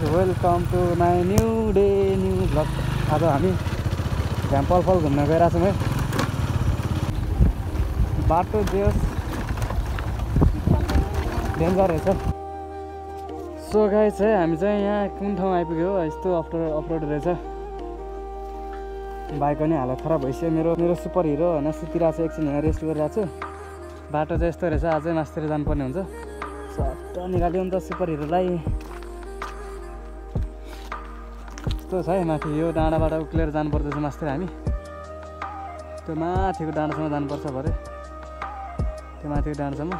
Welcome to my new day new blog आज हामी झ्याम पलफल घुम्न गइरहेको छौँ है। बाटो देश डेन्जर रहेछ। सो गाई चाहिँ हामी चाहिँ यहाँ कुन ठाउँ आइपुग्यो हो? यस्तो अफरोड अफरोड रहेछ। बाइक पनि हालत खराब भइसक्यो। मेरो मेरो सुपर हिरो होइन सुतिरहेको छ एकछिन यहाँ रेस्ट गरिरहेको छु। बाटो चाहिँ यस्तो रहेछ अझै मास्तिर जानुपर्ने हुन्छ। सट्ट निकाल्यो नि त सुपर हिरोलाई। यस्तो छ है माथि यो डाँडाबाट उक्लेर जानुपर्दैछ मास्तिर हामी। त्यो माथिको डाँडासम्म जानुपर्छ भरे। त्यो माथिको डाँडासम्म।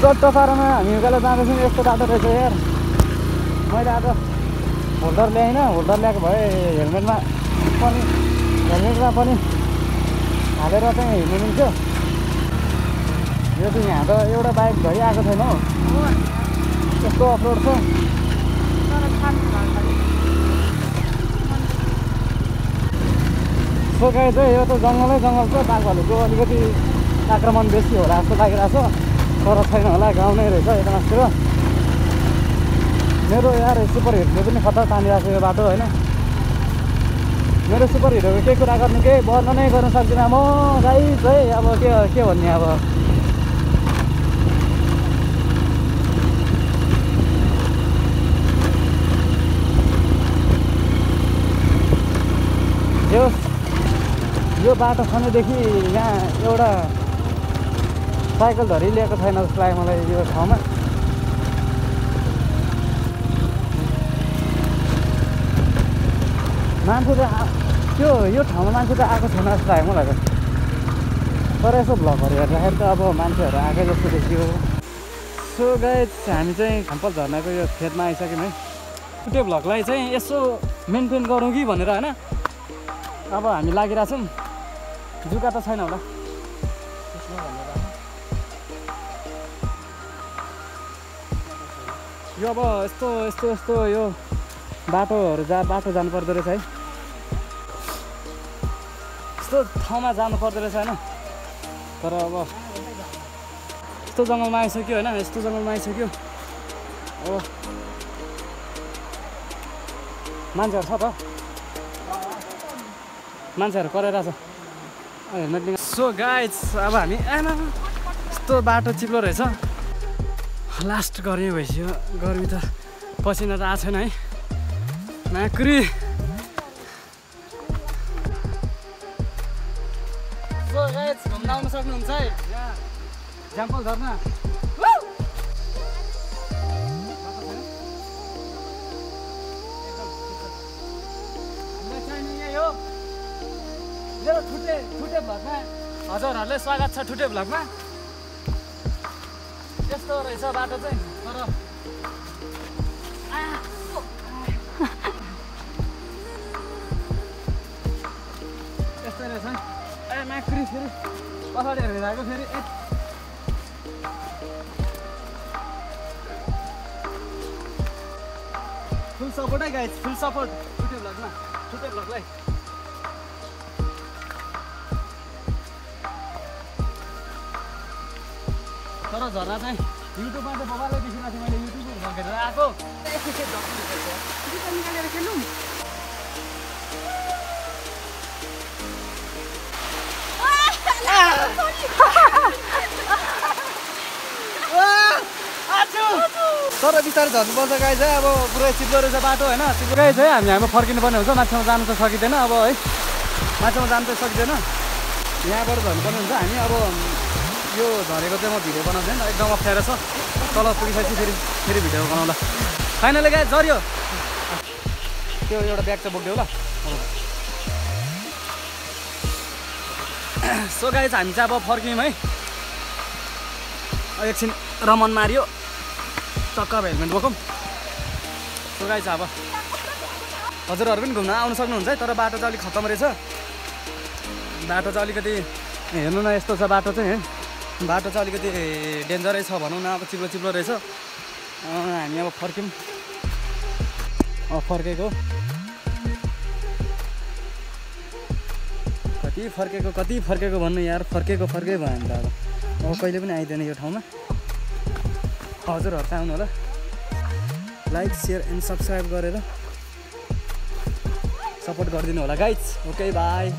चट्ट पारामा हामी उकालो जाँदैछौँ यस्तो बाटो रहेछ यार। मैले आज होल्डर ल्याइनँ होल्डर ल्याएको भए हेलमेटमा पनि हेलमेटमा पनि हालेर चाहिँ हिँड्नु मिल्थ्यो। यो चाहिँ यहाँ त एउटा बाइक धरि आएको छैन हौ। यस्तो अफरोड छ। सोकाइ चाहिँ यो त जङ्गलै जङ्गल छ। बाघ भालुको अलिकति आक्रमण बेसी होला जस्तो लागिरहेको छ। तर छैन होला गाउँ नै रहेछ यता मास्तिर मेरो यार सुपर हिरोले पनि खतरा तानिरहेको छ यो बाटो होइन? मेरो सुपर हिरोको केही कुरा गर्नु केही वर्णनै गर्न सक्दिनँ म। गाई चाहिँ अब के के भन्ने अब? यो यो बाटो खनेदेखि यहाँ एउटा साइकल धरि ल्याएको छैन जस्तो लाग्यो मलाई यो ठाउँमा। मान्छे त त्यो यो ठाउँमा मान्छे त आएको छैन जस्तो लाग्यो मलाई त। तर यसो भ्लगहरू हेर्दाखेरि त अब मान्छेहरू आएकै जस्तो देखियो। सो गाई हामी चाहिँ खाम्पल झर्नाको यो खेतमा आइसक्यौँ है। त्यो भ्लगलाई चाहिँ यसो मेन्टेन गरौँ कि भनेर होइन। अब हामी लागिरहेछौँ। जुका त छैन होला। यो अब यस्तो यस्तो यस्तो यो बाटोहरू जा बाटो जानु पर्दो रहेछ है। यस्तो ठाउँमा जानु पर्दो रहेछ होइन? तर अब यस्तो जङ्गलमा आइसक्यो होइन? यस्तो जङ्गलमा आइसक्यो। अब मान्छेहरू छ त? मान्छेहरू कराइरहेछ। लिनु सो गाइज अब हामी आमा यस्तो बाटो चिप्लो रहेछ। लास्ट गर्मी भइसक्यो। गर्मी त पसिना त आएको छैन है। माक्री गाइज घुम्न आउन सक्नुहुन्छ है झ्याम्पल झर्ना मेरो ठुटे ठुटे भ्लगमा हजुरहरूलाई स्वागत छ ठुटे भ्लगमा यस्तो रहेछ बाटो चाहिँ तर। यस्तो रहेछ फेरि पछाडि हेरेर आएको फेरि फुल सपोर्ट है फुल सपोर्ट भ्लगमा भ्लगलाई तर झर्ना चाहिँ युट्युबमा चाहिँ बबालाई देखिरहेको थिएँ मैले युट्युबमा झर्केर आएको निकालेर तर बिस्तारै झर्नुपर्छ गाई चाहिँ अब पुरै चिप्लो रहेछ बाटो होइन? चिप्लो गाई चाहिँ हामी हाम्रो फर्किनु पर्ने हुन्छ माथिसम्म जानु त सकिँदैन अब है? माथिसम्म जानु त सकिँदैन। यहाँबाट झर्नुपर्ने हुन्छ। हामी अब यो झरेको चाहिँ म भिडियो बनाउँदैन एकदम अप्ठ्यारो छ। तल पुगिसकेपछि फेरि फेरि भिडियो बनाउँला। फाइनली गाई झऱ्यो त्यो एउटा ब्याग चाहिँ बोक्यो होला सो गाई चाहिँ हामी चाहिँ अब फर्क्यौँ है? एकछिन रमन मारियो। टक्क अब हेलमेट बोकौँ। सो चाहिँ अब। हजुरहरू पनि घुम्न आउनु सक्नुहुन्छ है तर बाटो चाहिँ अलिक खत्तम रहेछ। बाटो चाहिँ अलिकति हेर्नु न यस्तो छ बाटो चाहिँ है। बाटो चाहिँ अलिकति डेन्जरै छ भनौँ न अब चिप्लो चिप्लो रहेछ। हामी अब फर्क्यौँ। फर्केको। के फर्केको कति फर्केको भन्नु यार फर्केको फर्कै भयो नि त अब। अब कहिले पनि आइदिएन यो ठाउँमा। हजुरहरू चाहिँ आउनु होला। लाइक सेयर एन्ड सब्सक्राइब गरेर सपोर्ट गरिदिनु होला गाइज ओके बाई